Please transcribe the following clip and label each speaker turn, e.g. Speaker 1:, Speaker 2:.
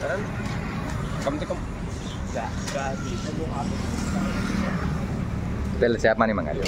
Speaker 1: Kanan. Kam tikam.
Speaker 2: Gak, gak bisa.
Speaker 3: Bel siapa nih Mang Aryo?